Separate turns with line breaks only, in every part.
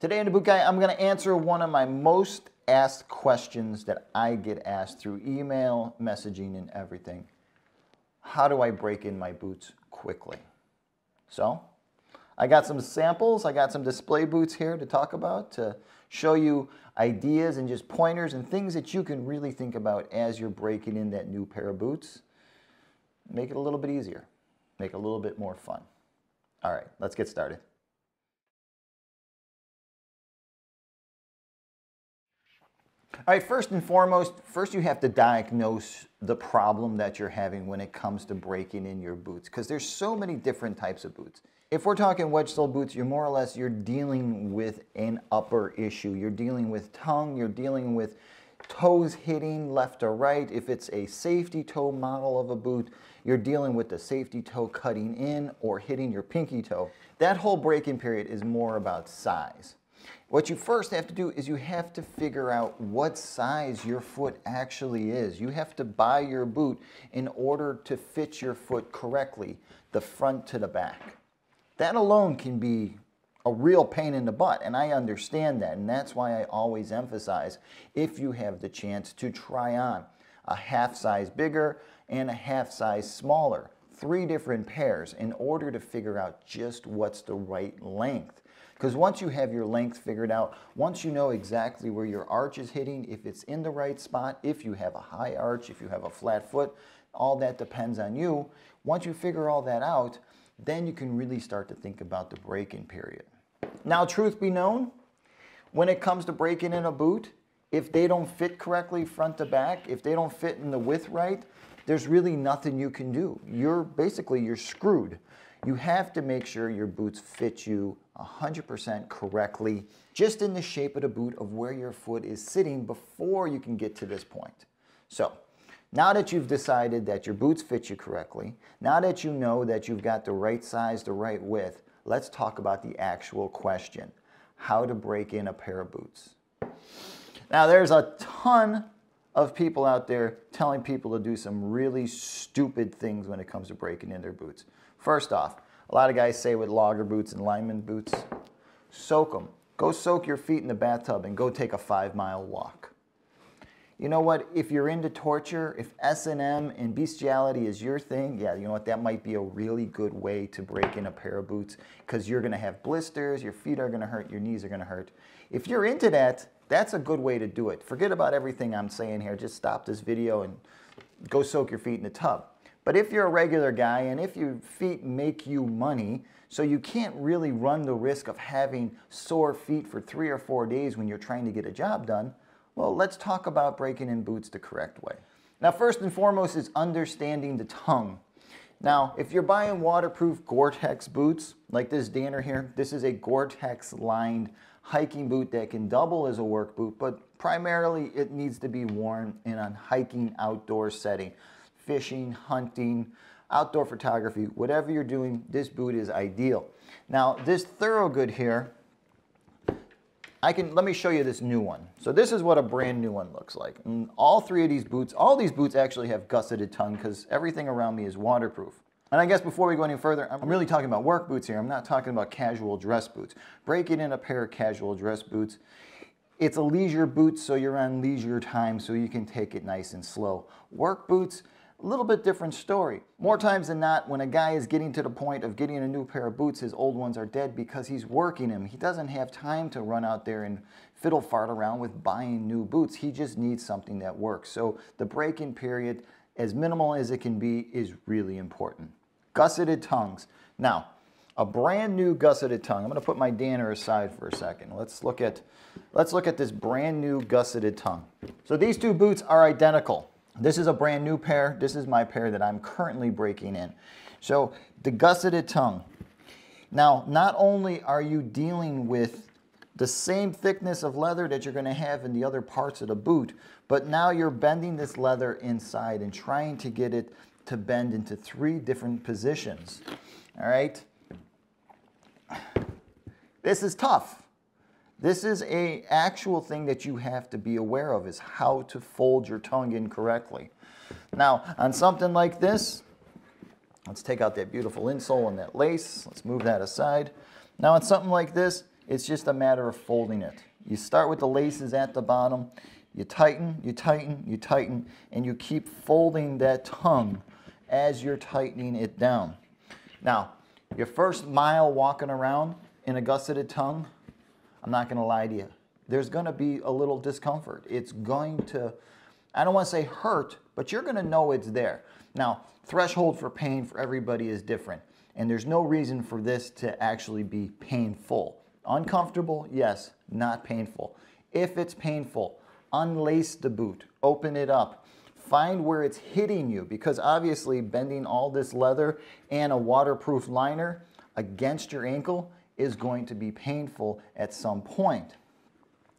Today in the Boot Guy, I'm going to answer one of my most asked questions that I get asked through email, messaging, and everything. How do I break in my boots quickly? So, I got some samples, I got some display boots here to talk about to show you ideas and just pointers and things that you can really think about as you're breaking in that new pair of boots. Make it a little bit easier, make it a little bit more fun. All right, let's get started. All right, first and foremost, first you have to diagnose the problem that you're having when it comes to breaking in your boots because there's so many different types of boots. If we're talking wedge sole boots, you're more or less you're dealing with an upper issue. You're dealing with tongue, you're dealing with toes hitting left or right. If it's a safety toe model of a boot, you're dealing with the safety toe cutting in or hitting your pinky toe. That whole break-in period is more about size. What you first have to do is you have to figure out what size your foot actually is. You have to buy your boot in order to fit your foot correctly, the front to the back. That alone can be a real pain in the butt, and I understand that, and that's why I always emphasize if you have the chance to try on a half size bigger and a half size smaller, three different pairs in order to figure out just what's the right length. Because once you have your length figured out, once you know exactly where your arch is hitting, if it's in the right spot, if you have a high arch, if you have a flat foot, all that depends on you. Once you figure all that out, then you can really start to think about the break-in period. Now, truth be known, when it comes to breaking in a boot, if they don't fit correctly front to back, if they don't fit in the width right, there's really nothing you can do. You're basically, you're screwed. You have to make sure your boots fit you 100% correctly, just in the shape of the boot of where your foot is sitting before you can get to this point. So, now that you've decided that your boots fit you correctly, now that you know that you've got the right size, the right width, let's talk about the actual question, how to break in a pair of boots. Now there's a ton of people out there telling people to do some really stupid things when it comes to breaking in their boots. First off, a lot of guys say with logger boots and lineman boots, soak them. Go soak your feet in the bathtub and go take a five mile walk. You know what, if you're into torture, if S&M and bestiality is your thing, yeah, you know what, that might be a really good way to break in a pair of boots because you're gonna have blisters, your feet are gonna hurt, your knees are gonna hurt. If you're into that, that's a good way to do it. Forget about everything I'm saying here, just stop this video and go soak your feet in the tub. But if you're a regular guy and if your feet make you money, so you can't really run the risk of having sore feet for three or four days when you're trying to get a job done, well, let's talk about breaking in boots the correct way. Now, first and foremost is understanding the tongue. Now, if you're buying waterproof Gore-Tex boots, like this Danner here, this is a Gore-Tex lined hiking boot that can double as a work boot, but primarily it needs to be worn in a hiking outdoor setting fishing, hunting, outdoor photography, whatever you're doing, this boot is ideal. Now, this Thorogood here, I can, let me show you this new one. So this is what a brand new one looks like. And all three of these boots, all these boots actually have gusseted tongue because everything around me is waterproof. And I guess before we go any further, I'm really talking about work boots here. I'm not talking about casual dress boots. Breaking in a pair of casual dress boots. It's a leisure boot, so you're on leisure time, so you can take it nice and slow. Work boots, a little bit different story. More times than not, when a guy is getting to the point of getting a new pair of boots, his old ones are dead because he's working them. He doesn't have time to run out there and fiddle fart around with buying new boots. He just needs something that works. So the break-in period, as minimal as it can be, is really important. Gusseted tongues. Now, a brand new gusseted tongue. I'm going to put my Danner aside for a second. Let's look at let's look at this brand new gusseted tongue. So these two boots are identical. This is a brand new pair. This is my pair that I'm currently breaking in. So the gusseted tongue. Now, not only are you dealing with the same thickness of leather that you're going to have in the other parts of the boot, but now you're bending this leather inside and trying to get it to bend into three different positions. All right? This is tough. This is a actual thing that you have to be aware of is how to fold your tongue in correctly. Now, on something like this, let's take out that beautiful insole and that lace. Let's move that aside. Now, on something like this, It's just a matter of folding it. You start with the laces at the bottom, you tighten, you tighten, you tighten, and you keep folding that tongue as you're tightening it down. Now, your first mile walking around in a gusseted tongue, I'm not going to lie to you. There's going to be a little discomfort. It's going to, I don't want to say hurt, but you're going to know it's there. Now, threshold for pain for everybody is different, and there's no reason for this to actually be painful. Uncomfortable, yes, not painful. If it's painful, unlace the boot, open it up, find where it's hitting you because obviously bending all this leather and a waterproof liner against your ankle is going to be painful at some point.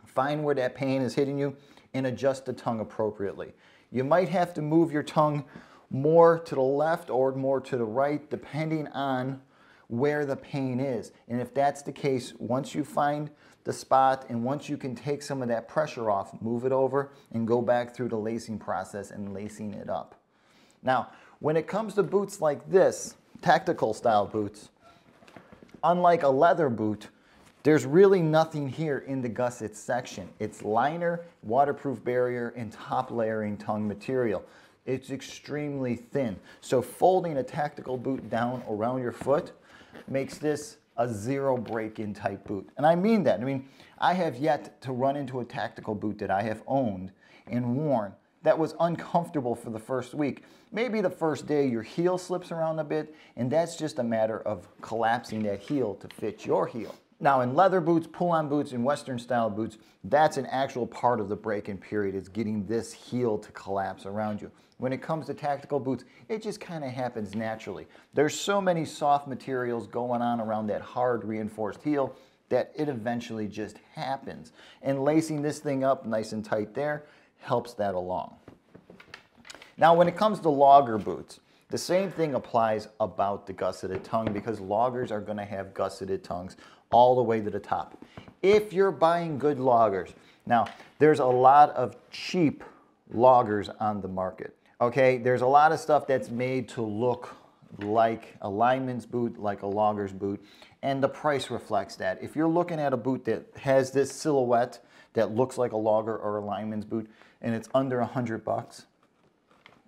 Find where that pain is hitting you and adjust the tongue appropriately. You might have to move your tongue more to the left or more to the right depending on where the pain is. And if that's the case, once you find the spot and once you can take some of that pressure off, move it over and go back through the lacing process and lacing it up. Now, when it comes to boots like this, tactical style boots, unlike a leather boot, there's really nothing here in the gusset section. It's liner, waterproof barrier, and top layering tongue material. It's extremely thin. So folding a tactical boot down around your foot makes this a zero break-in type boot. And I mean that. I mean, I have yet to run into a tactical boot that I have owned and worn that was uncomfortable for the first week. Maybe the first day your heel slips around a bit, and that's just a matter of collapsing that heel to fit your heel. Now in leather boots, pull-on boots, and Western style boots, that's an actual part of the break-in period is getting this heel to collapse around you. When it comes to tactical boots, it just kind of happens naturally. There's so many soft materials going on around that hard reinforced heel that it eventually just happens. And lacing this thing up nice and tight there helps that along. Now when it comes to logger boots, the same thing applies about the gusseted tongue because loggers are going to have gusseted tongues all the way to the top. If you're buying good loggers, now there's a lot of cheap loggers on the market. Okay, there's a lot of stuff that's made to look like a lineman's boot, like a logger's boot, and the price reflects that. If you're looking at a boot that has this silhouette that looks like a logger or a lineman's boot, and it's under a hundred bucks,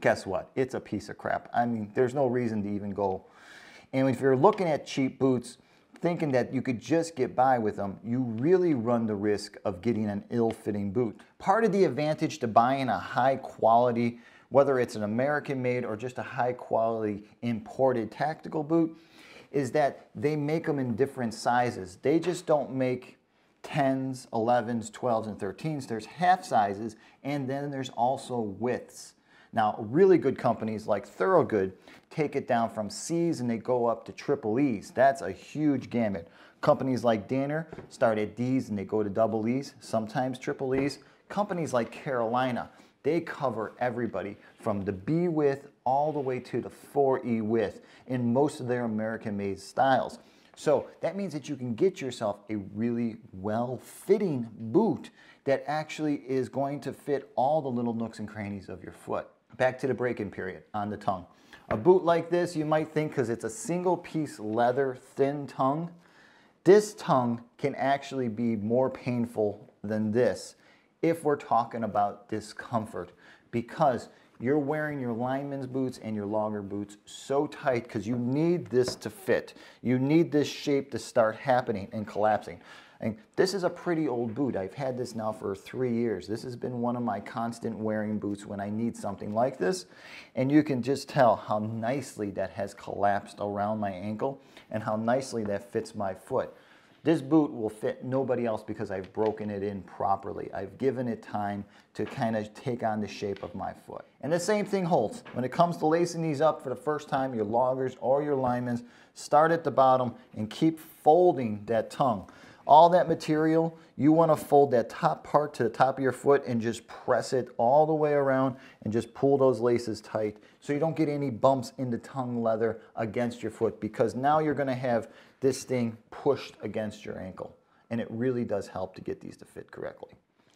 guess what? It's a piece of crap. I mean, there's no reason to even go. And if you're looking at cheap boots, thinking that you could just get by with them, you really run the risk of getting an ill-fitting boot. Part of the advantage to buying a high quality, whether it's an American made or just a high quality imported tactical boot, is that they make them in different sizes. They just don't make 10s, 11s, 12s, and 13s. There's half sizes, and then there's also widths. Now, really good companies like Thorogood take it down from C's and they go up to triple E's. That's a huge gamut. Companies like Danner start at D's and they go to double E's, sometimes triple E's. Companies like Carolina, they cover everybody from the B width all the way to the 4E width in most of their American-made styles. So that means that you can get yourself a really well-fitting boot that actually is going to fit all the little nooks and crannies of your foot. Back to the break-in period on the tongue. A boot like this, you might think because it's a single piece leather thin tongue, this tongue can actually be more painful than this if we're talking about discomfort because you're wearing your lineman's boots and your logger boots so tight because you need this to fit. You need this shape to start happening and collapsing. And this is a pretty old boot. I've had this now for three years. This has been one of my constant wearing boots when I need something like this. And you can just tell how nicely that has collapsed around my ankle and how nicely that fits my foot. This boot will fit nobody else because I've broken it in properly. I've given it time to kind of take on the shape of my foot. And the same thing holds. When it comes to lacing these up for the first time, your loggers or your linemen, start at the bottom and keep folding that tongue all that material, you want to fold that top part to the top of your foot and just press it all the way around and just pull those laces tight so you don't get any bumps in the tongue leather against your foot because now you're going to have this thing pushed against your ankle. And it really does help to get these to fit correctly.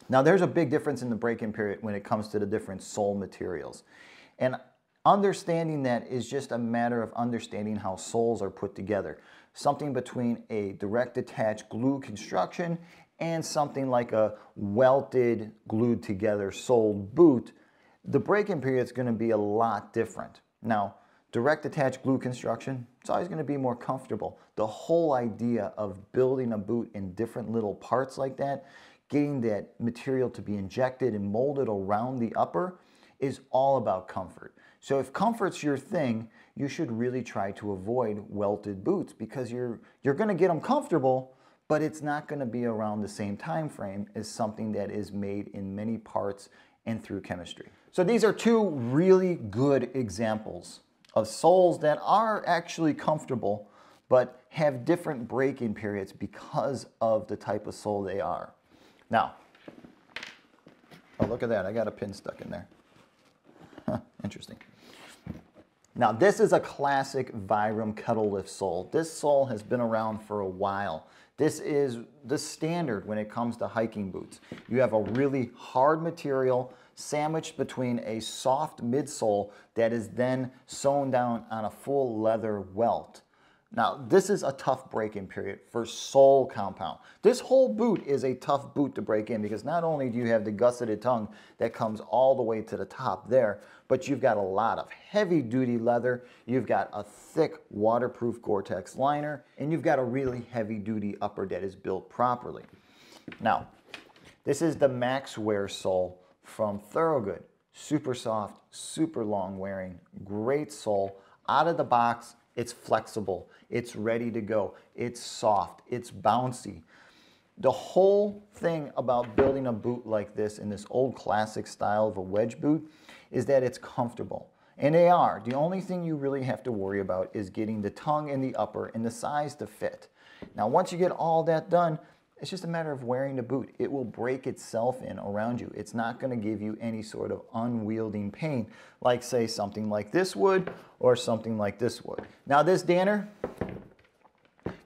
Now there's a big difference in the break-in period when it comes to the different sole materials. And Understanding that is just a matter of understanding how soles are put together. Something between a direct attach glue construction and something like a welted, glued together soled boot, the break-in period is going to be a lot different. Now, direct attach glue construction, it's always going to be more comfortable. The whole idea of building a boot in different little parts like that, getting that material to be injected and molded around the upper is all about comfort. So if comfort's your thing, you should really try to avoid welted boots because you're, you're going to get them comfortable, but it's not going to be around the same time frame as something that is made in many parts and through chemistry. So these are two really good examples of soles that are actually comfortable but have different break-in periods because of the type of sole they are. Now, oh look at that, I got a pin stuck in there. Huh, interesting. Now this is a classic Vibram Kletterlift sole. This sole has been around for a while. This is the standard when it comes to hiking boots. You have a really hard material sandwiched between a soft midsole that is then sewn down on a full leather welt. Now, this is a tough break-in period for sole compound. This whole boot is a tough boot to break in because not only do you have the gusseted tongue that comes all the way to the top there, but you've got a lot of heavy-duty leather, you've got a thick waterproof Gore-Tex liner, and you've got a really heavy-duty upper that is built properly. Now, this is the Maxwear sole from Thorogood. Super soft, super long wearing, great sole. Out of the box, it's flexible, it's ready to go, it's soft, it's bouncy. The whole thing about building a boot like this in this old classic style of a wedge boot is that it's comfortable. And they are. The only thing you really have to worry about is getting the tongue in the upper and the size to fit. Now once you get all that done, it's just a matter of wearing the boot. It will break itself in around you. It's not going to give you any sort of unwielding pain, like say something like this would or something like this would. Now this Danner,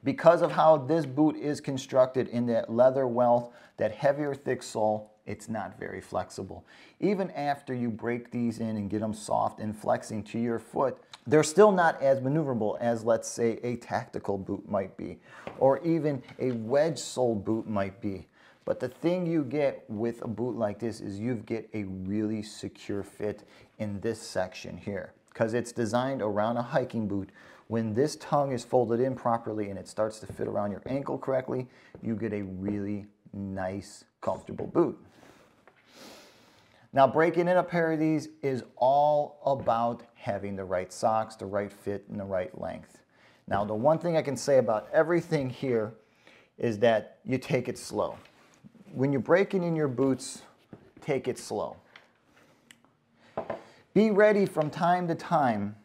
because of how this boot is constructed in that leather welt, that heavier thick sole, it's not very flexible. Even after you break these in and get them soft and flexing to your foot, they're still not as maneuverable as, let's say, a tactical boot might be, or even a wedge sole boot might be. But the thing you get with a boot like this is you get a really secure fit in this section here because it's designed around a hiking boot. When this tongue is folded in properly and it starts to fit around your ankle correctly, you get a really nice, comfortable boot. Now breaking in a pair of these is all about having the right socks, the right fit, and the right length. Now the one thing I can say about everything here is that you take it slow. When you're breaking in your boots, take it slow. Be ready from time to time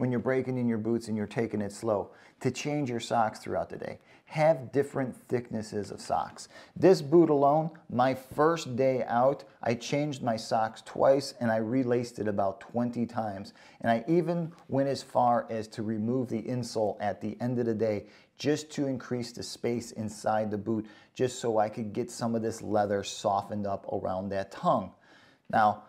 when you're breaking in your boots and you're taking it slow to change your socks throughout the day have different thicknesses of socks. This boot alone, my first day out, I changed my socks twice and I relaced it about 20 times. And I even went as far as to remove the insole at the end of the day just to increase the space inside the boot, just so I could get some of this leather softened up around that tongue. Now,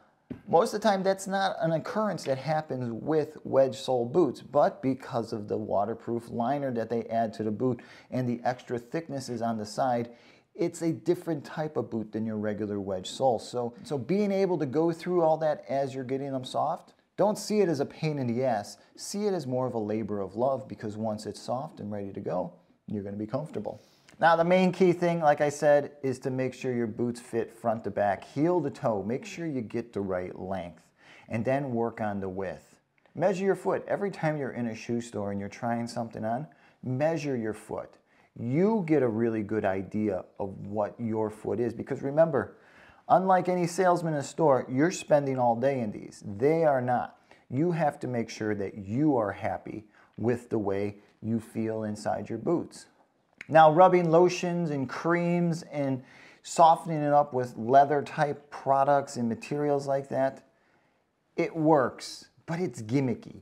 most of the time, that's not an occurrence that happens with wedge sole boots, but because of the waterproof liner that they add to the boot and the extra thicknesses on the side, it's a different type of boot than your regular wedge sole. So, so being able to go through all that as you're getting them soft, don't see it as a pain in the ass. See it as more of a labor of love because once it's soft and ready to go, you're going to be comfortable. Now the main key thing, like I said, is to make sure your boots fit front to back, heel to toe. Make sure you get the right length and then work on the width. Measure your foot. Every time you're in a shoe store and you're trying something on, measure your foot. You get a really good idea of what your foot is because remember, unlike any salesman in a store, you're spending all day in these. They are not. You have to make sure that you are happy with the way you feel inside your boots. Now rubbing lotions and creams and softening it up with leather type products and materials like that, it works, but it's gimmicky.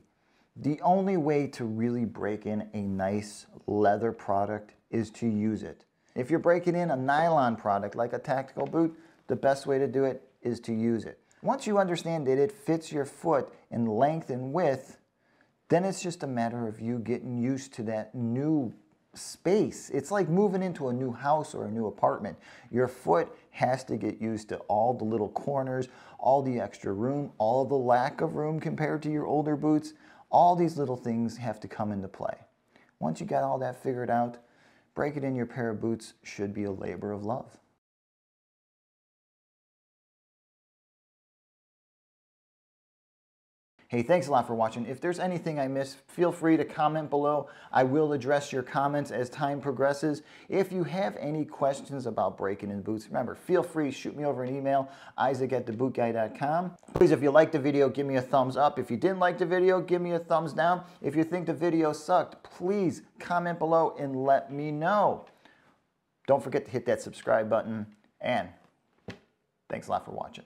The only way to really break in a nice leather product is to use it. If you're breaking in a nylon product like a tactical boot, the best way to do it is to use it. Once you understand that it fits your foot in length and width, then it's just a matter of you getting used to that new space. It's like moving into a new house or a new apartment. Your foot has to get used to all the little corners, all the extra room, all the lack of room compared to your older boots. All these little things have to come into play. Once you got all that figured out, breaking in your pair of boots should be a labor of love. Hey, thanks a lot for watching. If there's anything I missed, feel free to comment below. I will address your comments as time progresses. If you have any questions about breaking in boots, remember, feel free, shoot me over an email, isaac at thebootguy.com. Please, if you liked the video, give me a thumbs up. If you didn't like the video, give me a thumbs down. If you think the video sucked, please comment below and let me know. Don't forget to hit that subscribe button, and thanks a lot for watching.